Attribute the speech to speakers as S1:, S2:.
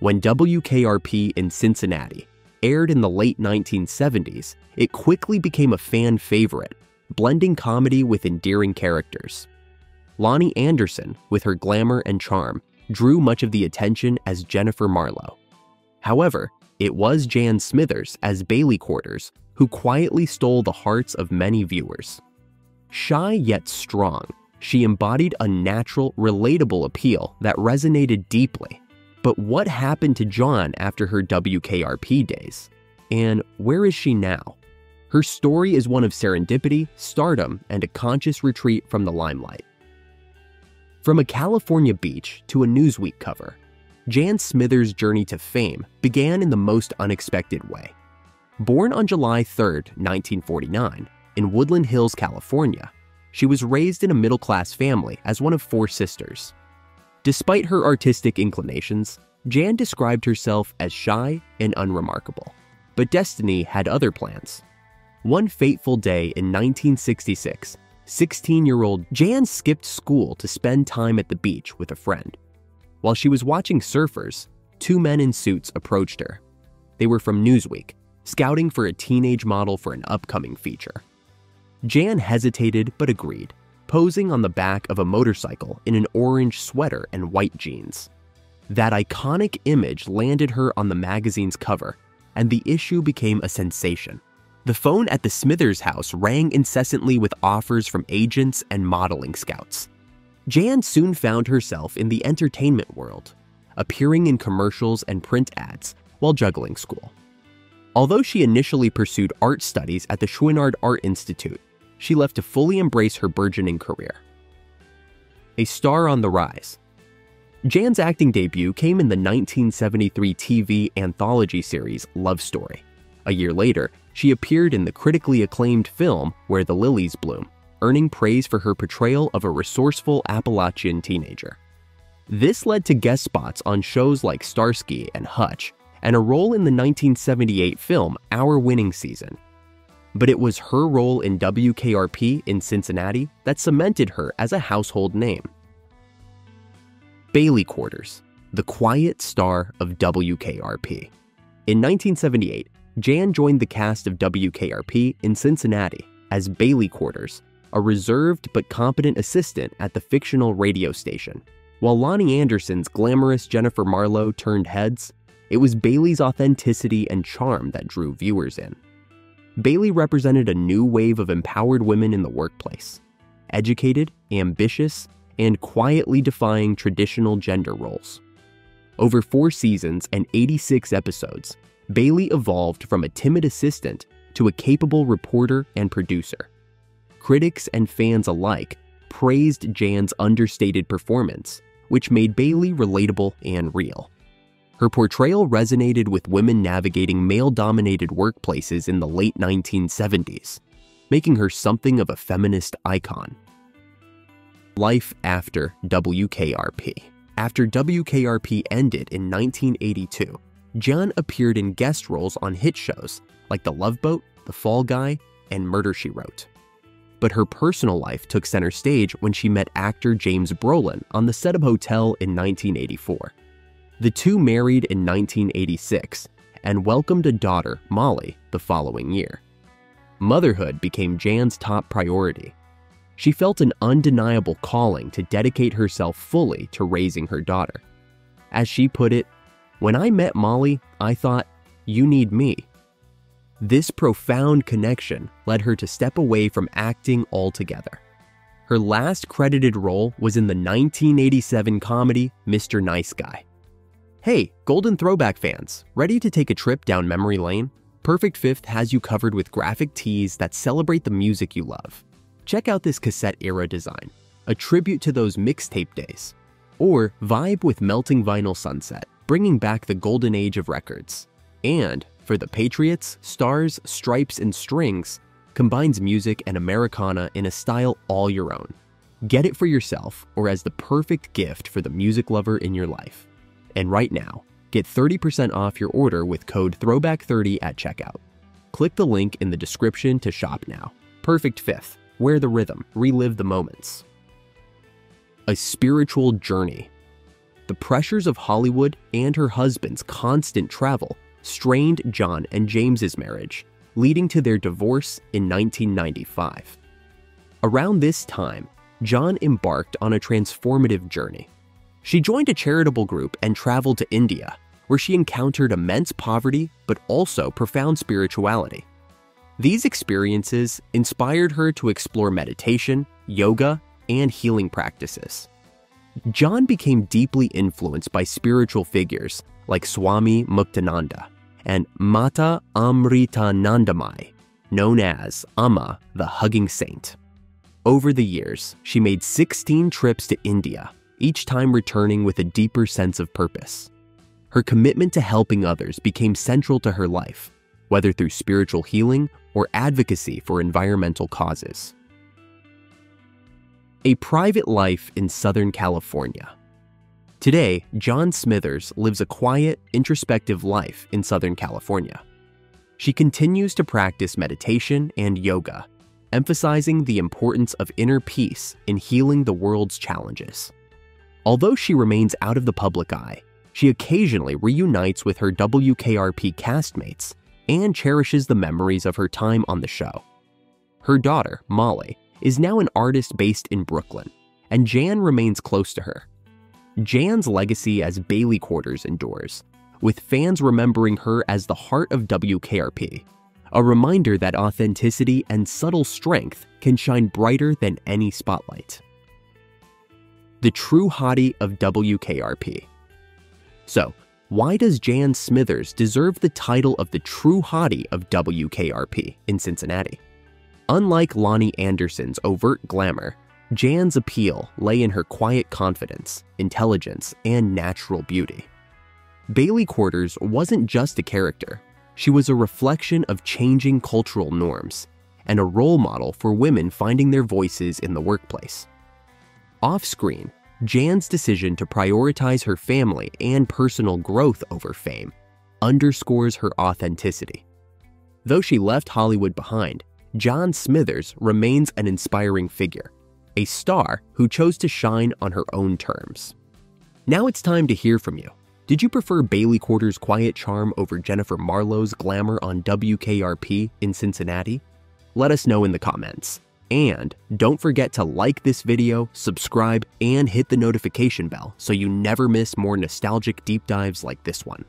S1: When WKRP in Cincinnati aired in the late 1970s, it quickly became a fan favorite, blending comedy with endearing characters. Loni Anderson, with her glamour and charm, drew much of the attention as Jennifer Marlowe. However, it was Jan Smithers as Bailey Quarters who quietly stole the hearts of many viewers. Shy yet strong, she embodied a natural, relatable appeal that resonated deeply. But what happened to Jan after her WKRP days? And where is she now? Her story is one of serendipity, stardom, and a conscious retreat from the limelight. From a California beach to a Newsweek cover, Jan Smithers' journey to fame began in the most unexpected way. Born on July 3, 1949, in Woodland Hills, California, she was raised in a middle class family as one of four sisters. Despite her artistic inclinations, Jan described herself as shy and unremarkable. But destiny had other plans. One fateful day in 1966, 16 year old Jan skipped school to spend time at the beach with a friend. While she was watching surfers, two men in suits approached her. They were from Newsweek, scouting for a teenage model for an upcoming feature. Jan hesitated but agreed, posing on the back of a motorcycle in an orange sweater and white jeans. That iconic image landed her on the magazine's cover, and the issue became a sensation. The phone at the Smithers house rang incessantly with offers from agents and modeling scouts. Jan soon found herself in the entertainment world, appearing in commercials and print ads while juggling school. Although she initially pursued art studies at the Chouinard Art Institute, she left to fully embrace her burgeoning career. A star on the rise. Jan's acting debut came in the 1973 TV anthology series Love Story. A year later, she appeared in the critically acclaimed film Where the Lilies Bloom, earning praise for her portrayal of a resourceful Appalachian teenager. This led to guest spots on shows like Starsky and Hutch, and a role in the 1978 film Our Winning Season, but it was her role in WKRP in Cincinnati that cemented her as a household name. Bailey Quarters, the quiet star of WKRP. In 1978, Jan joined the cast of WKRP in Cincinnati as Bailey Quarters, a reserved but competent assistant at the fictional radio station. While Loni Anderson's glamorous Jennifer Marlowe turned heads, it was Bailey's authenticity and charm that drew viewers in. Bailey represented a new wave of empowered women in the workplace, educated, ambitious, and quietly defying traditional gender roles. Over four seasons and 86 episodes, Bailey evolved from a timid assistant to a capable reporter and producer. Critics and fans alike praised Jan's understated performance, which made Bailey relatable and real. Her portrayal resonated with women navigating male dominated workplaces in the late 1970s, making her something of a feminist icon. Life after WKRP. After WKRP ended in 1982, Jan appeared in guest roles on hit shows like The Love Boat, The Fall Guy, and Murder She Wrote. But her personal life took center stage when she met actor James Brolin on the set of Hotel in 1984. The two married in 1986 and welcomed a daughter, Molly, the following year. Motherhood became Jan's top priority. She felt an undeniable calling to dedicate herself fully to raising her daughter. As she put it, when I met Molly, I thought, you need me. This profound connection led her to step away from acting altogether. Her last credited role was in the 1987 comedy Mr. Nice Guy. Hey, Golden Throwback fans, ready to take a trip down memory lane? Perfect Fifth has you covered with graphic tees that celebrate the music you love. Check out this cassette era design, a tribute to those mixtape days. Or vibe with Melting Vinyl Sunset, bringing back the golden age of records. And for the Patriots, Stars, Stripes, and Strings, combines music and Americana in a style all your own. Get it for yourself or as the perfect gift for the music lover in your life. And right now, get 30% off your order with code THROWBACK30 at checkout. Click the link in the description to shop now. Perfect fifth. Wear the rhythm, relive the moments. A spiritual journey. The pressures of Hollywood and her husband's constant travel strained Jan and James's marriage, leading to their divorce in 1995. Around this time, Jan embarked on a transformative journey. She joined a charitable group and traveled to India, where she encountered immense poverty but also profound spirituality. These experiences inspired her to explore meditation, yoga, and healing practices. Jan became deeply influenced by spiritual figures like Swami Muktananda and Mata Amritanandamayi, known as Amma, the Hugging Saint. Over the years, she made 16 trips to India, each time returning with a deeper sense of purpose. Her commitment to helping others became central to her life, whether through spiritual healing or advocacy for environmental causes. A private life in Southern California. Today, Jan Smithers lives a quiet, introspective life in Southern California. She continues to practice meditation and yoga, emphasizing the importance of inner peace in healing the world's challenges. Although she remains out of the public eye, she occasionally reunites with her WKRP castmates and cherishes the memories of her time on the show. Her daughter, Molly, is now an artist based in Brooklyn, and Jan remains close to her. Jan's legacy as Bailey Quarters endures, with fans remembering her as the heart of WKRP, a reminder that authenticity and subtle strength can shine brighter than any spotlight. The true hottie of WKRP. So, why does Jan Smithers deserve the title of the true hottie of WKRP in Cincinnati? Unlike Loni Anderson's overt glamour, Jan's appeal lay in her quiet confidence, intelligence, and natural beauty. Bailey Quarters wasn't just a character, she was a reflection of changing cultural norms and a role model for women finding their voices in the workplace. Off screen, Jan's decision to prioritize her family and personal growth over fame underscores her authenticity. Though she left Hollywood behind, Jan Smithers remains an inspiring figure, a star who chose to shine on her own terms. Now it's time to hear from you. Did you prefer Bailey Quarter's quiet charm over Jennifer Marlowe's glamour on WKRP in Cincinnati? Let us know in the comments. And don't forget to like this video, subscribe, and hit the notification bell so you never miss more nostalgic deep dives like this one.